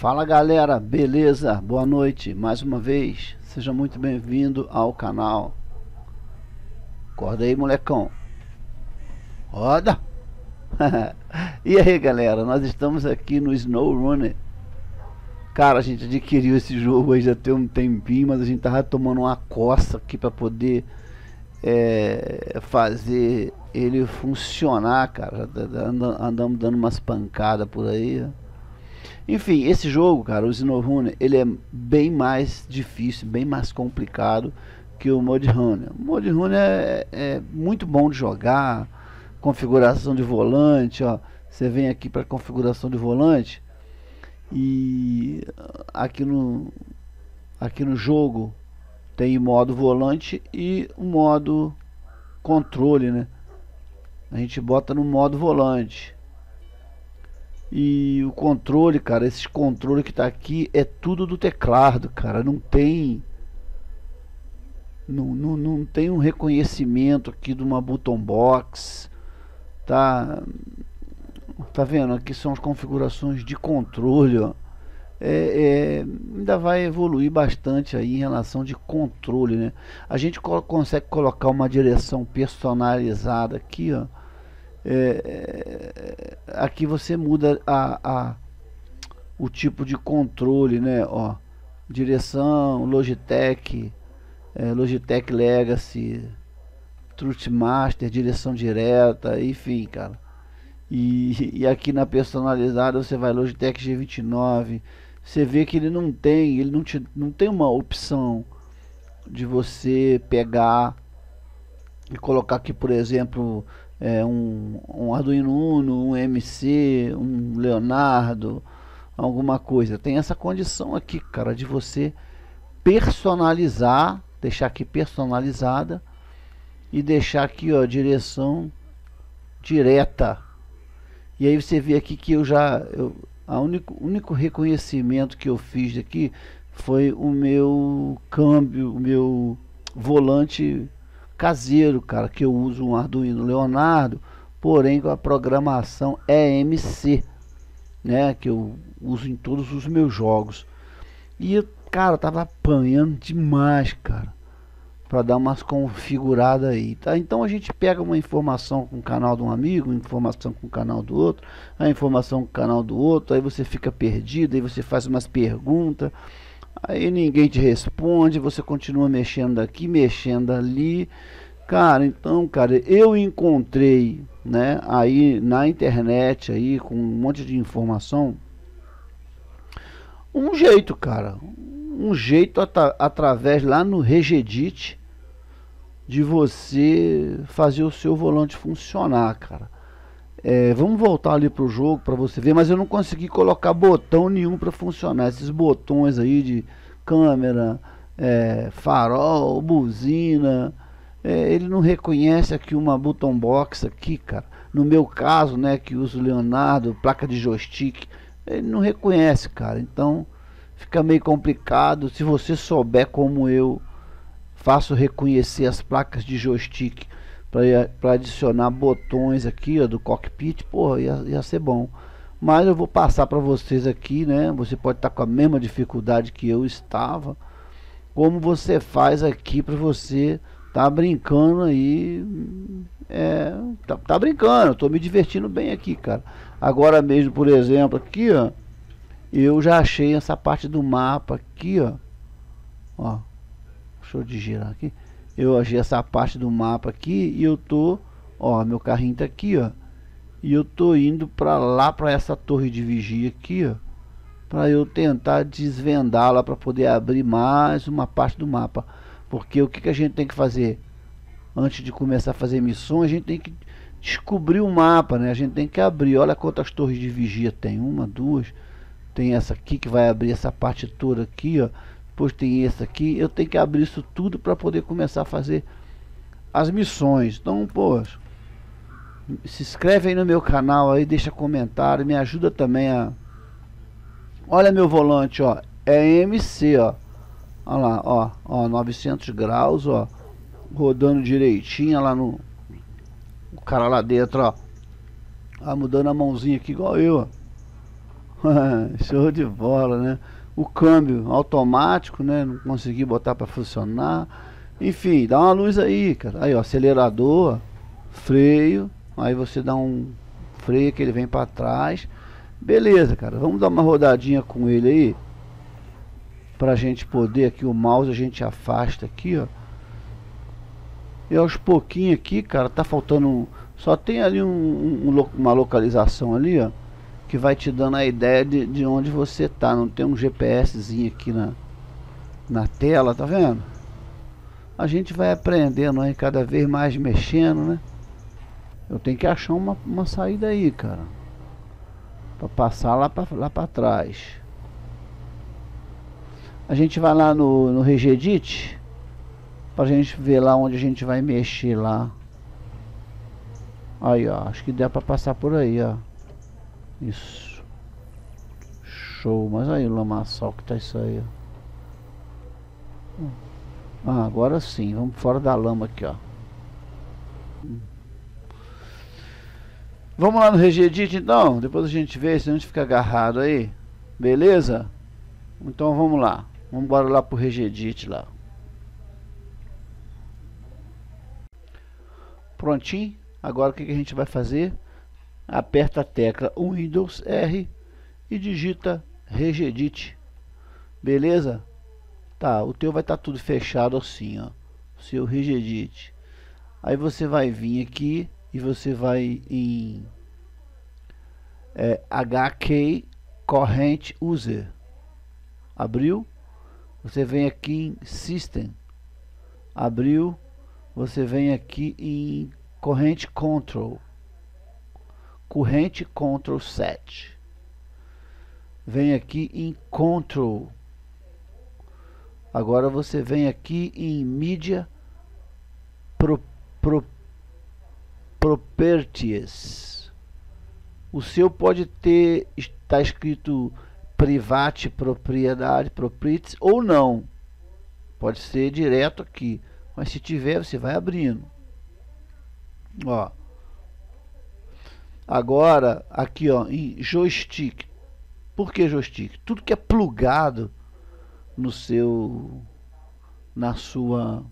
Fala galera, beleza? Boa noite mais uma vez. Seja muito bem-vindo ao canal. Acorda aí, molecão. Roda! e aí, galera, nós estamos aqui no Snow Runner. Cara, a gente adquiriu esse jogo aí já tem um tempinho, mas a gente tava tomando uma coça aqui para poder é, fazer ele funcionar, cara. Andamos dando umas pancadas por aí. Enfim, esse jogo, cara, o Snowrunner, ele é bem mais difícil, bem mais complicado que o Mudrunner. O Mudrunner é, é muito bom de jogar, configuração de volante, ó. Você vem aqui para configuração de volante e aqui no aqui no jogo tem modo volante e o modo controle, né? A gente bota no modo volante. E o controle, cara, esse controle que tá aqui é tudo do teclado, cara. Não tem. Não, não, não tem um reconhecimento aqui de uma button box. Tá. Tá vendo? Aqui são as configurações de controle, ó. É, é, ainda vai evoluir bastante aí em relação de controle, né? A gente co consegue colocar uma direção personalizada aqui, ó é, é, aqui você muda a, a, o tipo de controle, né? Ó, direção, Logitech, é, Logitech Legacy, Truthmaster, direção direta, enfim, cara. E, e aqui na personalizada você vai Logitech G29, você vê que ele não tem, ele não, te, não tem uma opção de você pegar e colocar aqui, por exemplo, é, um, um Arduino Uno, um MC, um Leonardo, alguma coisa. Tem essa condição aqui, cara, de você personalizar, deixar aqui personalizada e deixar aqui, ó, direção direta. E aí você vê aqui que eu já, eu, a único, único reconhecimento que eu fiz aqui foi o meu câmbio, o meu volante caseiro, cara, que eu uso um Arduino Leonardo, porém a programação EMC, né, que eu uso em todos os meus jogos. E, cara, tava apanhando demais, cara, para dar umas configuradas aí, tá? Então a gente pega uma informação com o canal de um amigo, informação com o canal do outro, a informação com o canal do outro, aí você fica perdido, aí você faz umas perguntas, Aí ninguém te responde, você continua mexendo aqui, mexendo ali. Cara, então, cara, eu encontrei, né, aí na internet aí com um monte de informação um jeito, cara, um jeito at através lá no Regedit de você fazer o seu volante funcionar, cara. É, vamos voltar ali pro jogo para você ver, mas eu não consegui colocar botão nenhum para funcionar. Esses botões aí de câmera, é, farol, buzina, é, ele não reconhece aqui uma button box aqui, cara. No meu caso, né, que uso Leonardo, placa de joystick, ele não reconhece, cara. Então fica meio complicado. Se você souber como eu faço reconhecer as placas de joystick para adicionar botões aqui ó, do cockpit, porra, ia, ia ser bom. Mas eu vou passar para vocês aqui, né? Você pode estar tá com a mesma dificuldade que eu estava. Como você faz aqui para você tá brincando aí. É, tá, tá brincando, tô me divertindo bem aqui, cara. Agora mesmo, por exemplo, aqui, ó. Eu já achei essa parte do mapa aqui, ó. Ó. Deixa eu girar aqui eu achei essa parte do mapa aqui e eu tô, ó, meu carrinho tá aqui, ó. E eu tô indo para lá para essa torre de vigia aqui, ó, para eu tentar desvendá-la para poder abrir mais uma parte do mapa. Porque o que, que a gente tem que fazer? Antes de começar a fazer missões, a gente tem que descobrir o mapa, né? A gente tem que abrir. Olha quantas torres de vigia tem. Uma, duas. Tem essa aqui que vai abrir essa parte toda aqui, ó depois tem esse aqui. Eu tenho que abrir isso tudo para poder começar a fazer as missões. Então, pô, se inscreve aí no meu canal aí, deixa comentário, me ajuda também a Olha meu volante, ó, é MC, ó. Olha lá, ó, ó, 900 graus, ó, rodando direitinho lá no o cara lá dentro, ó. Ah, mudando a mãozinha aqui igual eu. Show de bola, né? O câmbio automático, né? Não consegui botar para funcionar. Enfim, dá uma luz aí, cara. Aí, ó, acelerador, freio. Aí você dá um freio que ele vem para trás. Beleza, cara. Vamos dar uma rodadinha com ele aí. Pra gente poder aqui, o mouse a gente afasta aqui, ó. E aos pouquinhos aqui, cara, tá faltando... Só tem ali um, um, uma localização ali, ó. Que vai te dando a ideia de, de onde você tá. Não tem um GPSzinho aqui na, na tela, tá vendo? A gente vai aprendendo aí, cada vez mais mexendo, né? Eu tenho que achar uma, uma saída aí, cara. Pra passar lá pra, lá pra trás. A gente vai lá no, no Regedit pra gente ver lá onde a gente vai mexer lá. Aí, ó. Acho que dá pra passar por aí, ó. Isso. Show. Mas aí o lamaçal que tá isso aí, ó. Ah, agora sim. Vamos fora da lama aqui, ó. Vamos lá no Regedit então? Depois a gente vê se a gente fica agarrado aí. Beleza? Então vamos lá. Vamos embora lá pro Regedit lá. Prontinho. Agora o que, que a gente vai fazer? Aperta a tecla Windows R e digita Regedit. Beleza? Tá, o teu vai estar tá tudo fechado assim, ó. Seu Regedit. Aí você vai vir aqui e você vai em é, HK Corrente User. Abriu. Você vem aqui em System. Abriu. Você vem aqui em Corrente Control. Corrente Control 7. Vem aqui em Control. Agora você vem aqui em Media Pro, Pro properties. O seu pode ter está escrito private propriedade, properties ou não. Pode ser direto aqui. Mas se tiver, você vai abrindo. Ó. Agora, aqui ó, em joystick. Por que joystick? Tudo que é plugado no seu na sua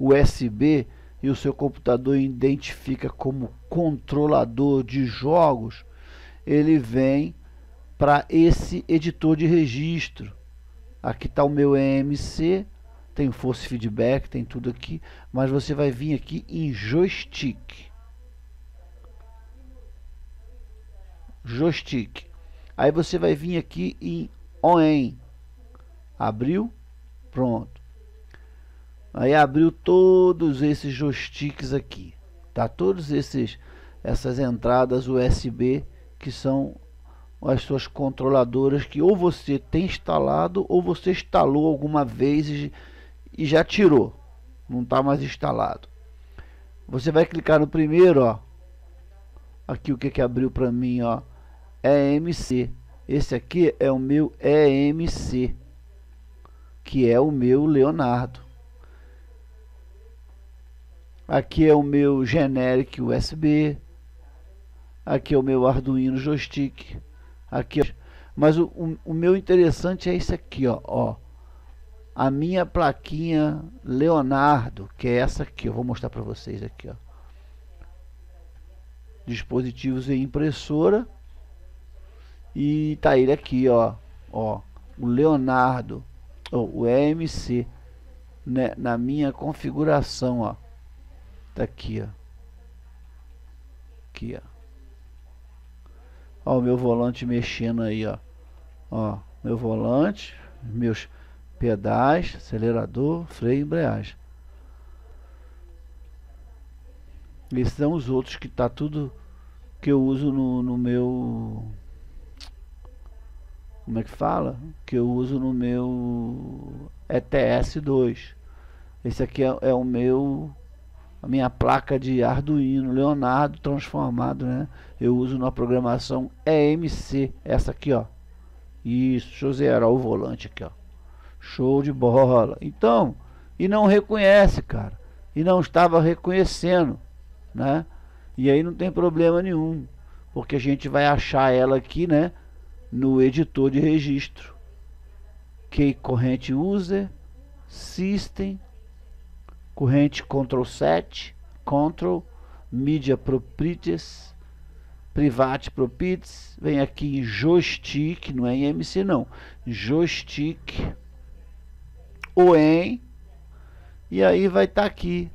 USB e o seu computador identifica como controlador de jogos, ele vem para esse editor de registro. Aqui está o meu EMC, tem force feedback, tem tudo aqui, mas você vai vir aqui em joystick. Joystick. Aí você vai vir aqui em ON. Abriu? Pronto. Aí abriu todos esses joysticks aqui, tá? Todos esses essas entradas USB que são as suas controladoras que ou você tem instalado ou você instalou alguma vez e, e já tirou, não está mais instalado. Você vai clicar no primeiro, ó. Aqui o que que abriu para mim, ó? EMC. Esse aqui é o meu EMC, que é o meu Leonardo. Aqui é o meu generic USB. Aqui é o meu Arduino joystick. Aqui, mas o, o, o meu interessante é esse aqui, ó, ó. A minha plaquinha Leonardo, que é essa aqui, eu vou mostrar para vocês aqui, ó. Dispositivos e impressora. E tá ele aqui, ó, ó, o Leonardo, ó, o EMC, né, na minha configuração, ó. Tá aqui, ó. Aqui, ó. Ó o meu volante mexendo aí, ó. Ó, meu volante, meus pedais, acelerador, freio embreagem. Esses são os outros que tá tudo que eu uso no, no meu como é que fala? Que eu uso no meu ETS2. Esse aqui é, é o meu a minha placa de Arduino Leonardo transformado, né? Eu uso na programação EMC, essa aqui, ó. Isso, deixa eu zerar o volante aqui, ó. Show de bola. Então, e não reconhece, cara. E não estava reconhecendo, né? E aí não tem problema nenhum, porque a gente vai achar ela aqui, né? No editor de registro. Key corrente user, system, corrente Ctrl 7, Ctrl, media properties, private properties, vem aqui em joystick, não é em MC não, joystick, ou em, e aí vai estar tá aqui.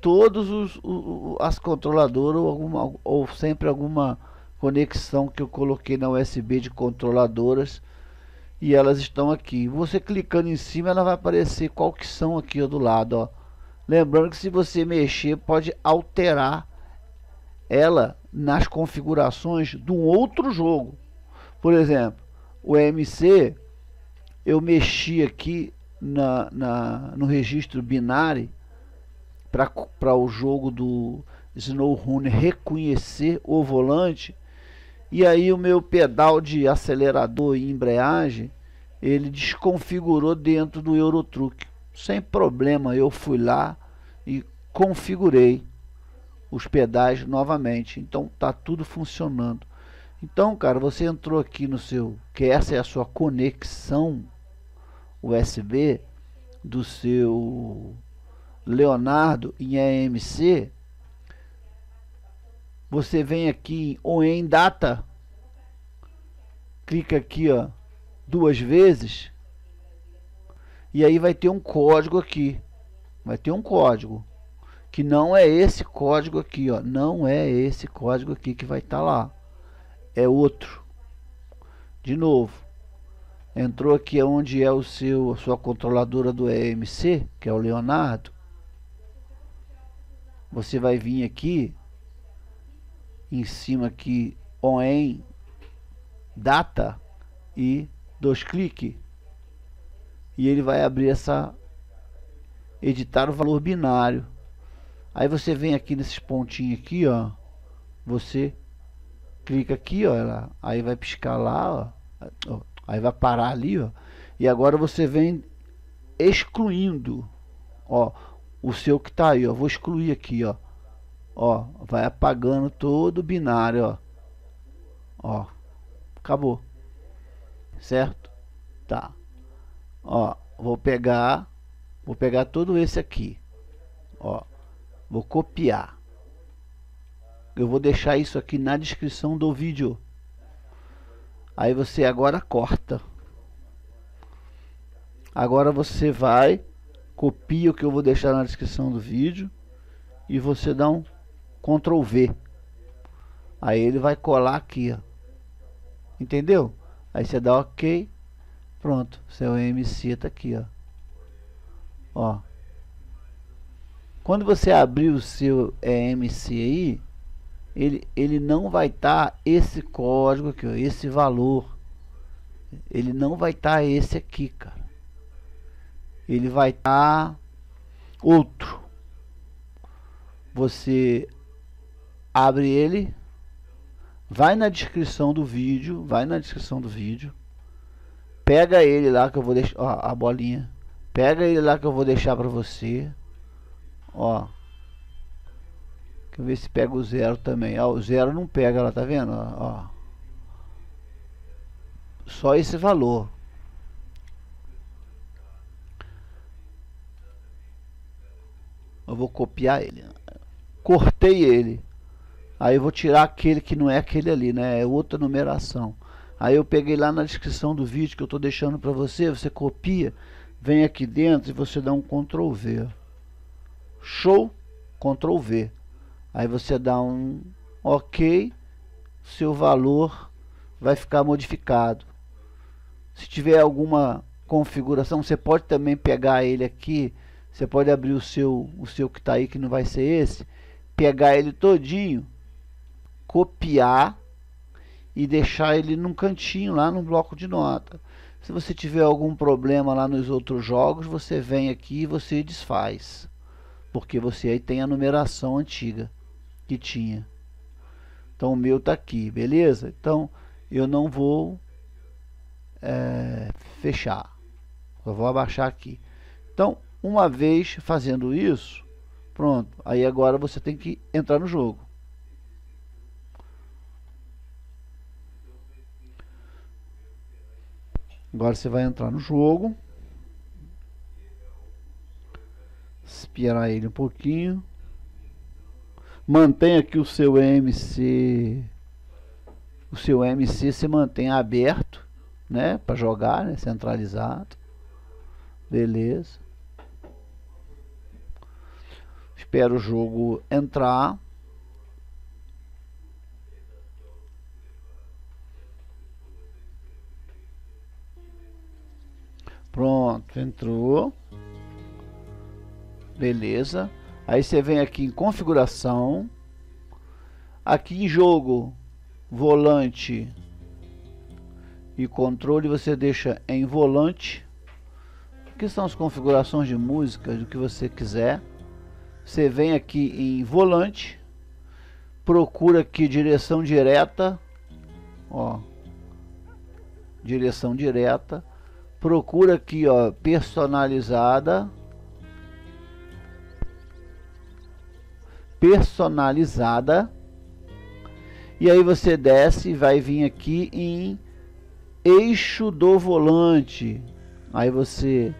Todos os, os, as controladoras ou, alguma, ou sempre alguma conexão que eu coloquei na USB de controladoras e elas estão aqui. Você clicando em cima, ela vai aparecer qual que são aqui ó, do lado, ó. Lembrando que se você mexer, pode alterar ela nas configurações de um outro jogo. Por exemplo, o MC, eu mexi aqui na, na, no registro binário para o jogo do Snowrunner reconhecer o volante e aí o meu pedal de acelerador e embreagem ele desconfigurou dentro do Eurotruck. Sem problema eu fui lá e configurei os pedais novamente. Então tá tudo funcionando. Então cara você entrou aqui no seu que essa é a sua conexão USB do seu Leonardo em AMC, você vem aqui ou em data, clica aqui ó, duas vezes, e aí vai ter um código aqui, vai ter um código, que não é esse código aqui, ó, não é esse código aqui que vai estar tá lá, é outro. De novo, entrou aqui onde é o seu, a sua controladora do EMC, que é o Leonardo, você vai vir aqui em cima aqui on data e dois cliques e ele vai abrir essa editar o valor binário. Aí você vem aqui nesses pontinhos aqui ó. Você clica aqui ó ela, aí vai piscar lá ó, aí vai parar ali ó. E agora você vem excluindo ó o seu que tá aí, ó. Vou excluir aqui, ó. Ó, vai apagando todo o binário, ó. Ó, acabou. Certo? Tá. Ó, vou pegar, vou pegar todo esse aqui. Ó, vou copiar. Eu vou deixar isso aqui na descrição do vídeo. Aí você agora corta. Agora você vai copia o que eu vou deixar na descrição do vídeo e você dá um Ctrl V. Aí ele vai colar aqui, ó. Entendeu? Aí você dá OK. Pronto, seu MC tá aqui, ó. Ó. Quando você abrir o seu EMC aí, ele, ele não vai estar tá esse código aqui, ó, esse valor. Ele não vai estar tá esse aqui, cara ele vai estar tá outro. Você abre ele, vai na descrição do vídeo, vai na descrição do vídeo, pega ele lá que eu vou deixar, ó, a bolinha, pega ele lá que eu vou deixar para você, ó. Quer ver se pega o zero também. Ó, o zero não pega lá, tá vendo? Ó. Só esse valor. eu vou copiar ele cortei ele aí eu vou tirar aquele que não é aquele ali né? É outra numeração. Aí eu peguei lá na descrição do vídeo que eu estou deixando para você você copia vem aqui dentro e você dá um Ctrl V. Show Ctrl V. Aí você dá um OK seu valor vai ficar modificado. Se tiver alguma configuração você pode também pegar ele aqui você pode abrir o seu, o seu que está aí, que não vai ser esse, pegar ele todinho, copiar e deixar ele num cantinho lá no bloco de nota. Se você tiver algum problema lá nos outros jogos, você vem aqui e você desfaz. Porque você aí tem a numeração antiga que tinha. Então o meu está aqui, beleza? Então eu não vou é, fechar. Eu vou abaixar aqui. Então uma vez fazendo isso, pronto, aí agora você tem que entrar no jogo. Agora você vai entrar no jogo. Esperar ele um pouquinho. Mantenha aqui o seu MC. O seu MC se mantém aberto, né? Para jogar, né? Centralizado. Beleza. Espero o jogo entrar. Pronto, entrou. Beleza. Aí você vem aqui em configuração. Aqui em jogo, volante e controle você deixa em volante. Que são as configurações de música do que você quiser. Você vem aqui em volante, procura aqui direção direta, ó, direção direta procura aqui, ó, personalizada. Personalizada. E aí você desce e vai vir aqui em eixo do volante. Aí você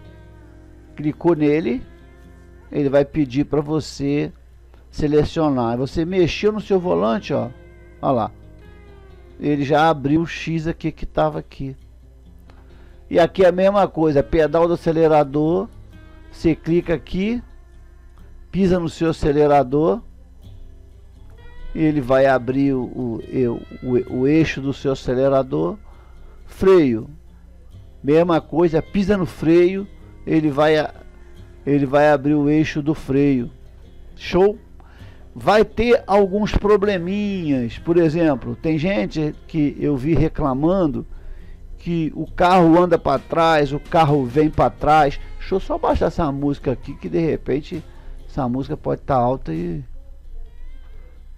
clicou nele, ele vai pedir para você selecionar. Você mexeu no seu volante, ó. Olha lá. Ele já abriu o X aqui que estava aqui. E aqui é a mesma coisa, pedal do acelerador, você clica aqui, pisa no seu acelerador, ele vai abrir o, o, o, o eixo do seu acelerador, freio, mesma coisa, pisa no freio, ele vai, ele vai abrir o eixo do freio, show? Vai ter alguns probleminhas, por exemplo, tem gente que eu vi reclamando que o carro anda para trás, o carro vem para trás. Deixa eu só baixar essa música aqui que de repente essa música pode estar tá alta e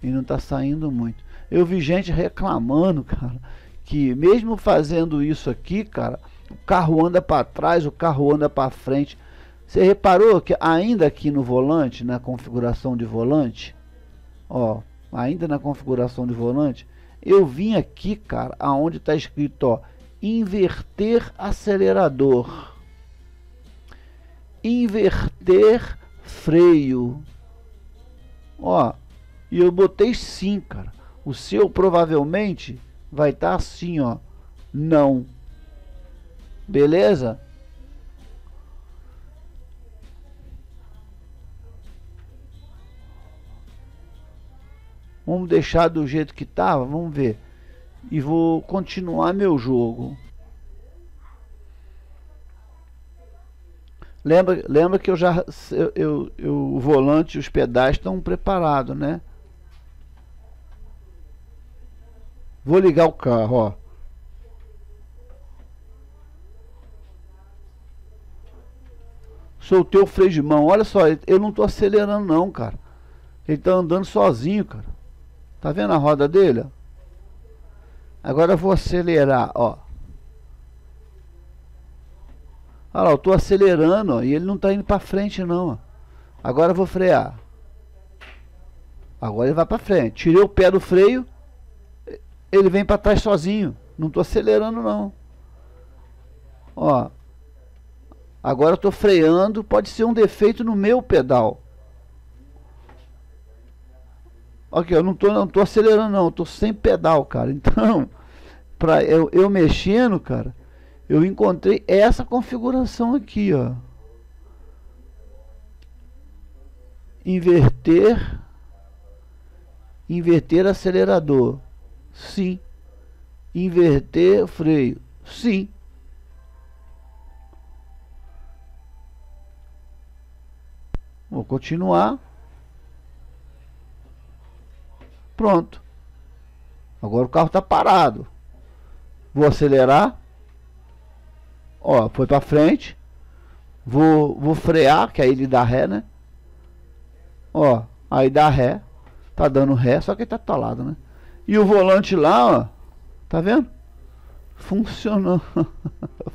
e não está saindo muito. Eu vi gente reclamando, cara, que mesmo fazendo isso aqui, cara, o carro anda para trás, o carro anda para frente. Você reparou que ainda aqui no volante, na configuração de volante, ó, ainda na configuração de volante, eu vim aqui, cara, aonde está escrito, ó, inverter acelerador, inverter freio. Ó, e eu botei sim, cara. O seu provavelmente vai estar tá assim, ó. Não. Beleza? Vamos deixar do jeito que estava, vamos ver e vou continuar meu jogo. Lembra, lembra que eu já eu, eu, eu o volante e os pedais estão preparados, né? Vou ligar o carro, ó. Soltei o freio de mão. Olha só, eu não estou acelerando não, cara. Ele está andando sozinho, cara. Tá vendo a roda dele? Agora eu vou acelerar, ó. Olha lá, eu estou acelerando ó, e ele não está indo para frente não. Ó. Agora eu vou frear. Agora ele vai para frente. Tirei o pé do freio, ele vem para trás sozinho. Não estou acelerando não. Ó. Agora eu estou freando, pode ser um defeito no meu pedal. Ok, eu não tô, não tô acelerando não, eu tô sem pedal, cara. Então, para eu, eu mexendo, cara, eu encontrei essa configuração aqui, ó. Inverter inverter acelerador. Sim. Inverter freio. Sim. Vou continuar. Pronto. Agora o carro está parado. Vou acelerar. Ó, foi para frente. Vou, vou frear, que aí ele dá ré, né? Ó, aí dá ré. Tá dando ré, só que ele tá talado, né? E o volante lá, ó. Tá vendo? Funcionando.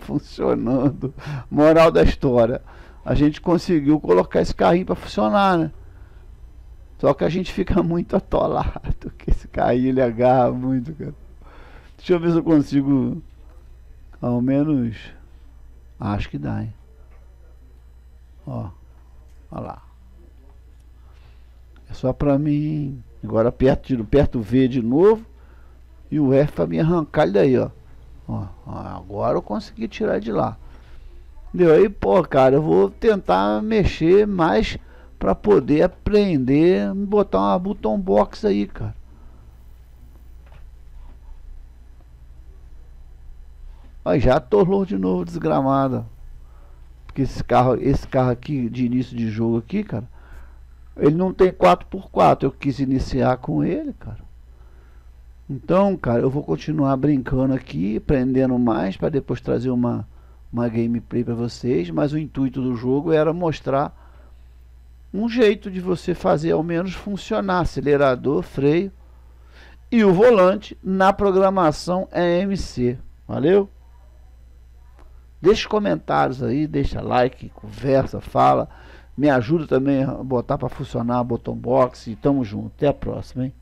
Funcionando. Moral da história. A gente conseguiu colocar esse carrinho para funcionar, né? Só que a gente fica muito atolado, que esse carrinho ele agarra muito, cara. Deixa eu ver se eu consigo ao menos Acho que dá, hein? Ó. Olha lá. É só pra mim. Agora perto, perto V de novo. E o F pra me arrancar ele daí, ó. ó. Agora eu consegui tirar de lá. Deu aí, pô, cara, eu vou tentar mexer mais pra poder aprender botar uma button box aí, cara. Ó, já atolou de novo desgramada. Porque esse carro, esse carro aqui de início de jogo aqui, cara, ele não tem 4x4. Eu quis iniciar com ele, cara. Então, cara, eu vou continuar brincando aqui, aprendendo mais para depois trazer uma uma gameplay para vocês, mas o intuito do jogo era mostrar um jeito de você fazer ao menos funcionar acelerador, freio e o volante na programação EMC. Valeu? Deixa comentários aí, deixa like, conversa, fala. Me ajuda também a botar para funcionar a botão box e tamo junto. Até a próxima, hein?